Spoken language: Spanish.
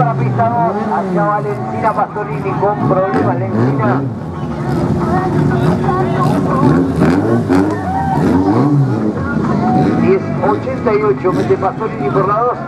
para pista 2, hacia Valentina Pastorini con problemas Valentina. 10.88 mete Pasolini por la 2.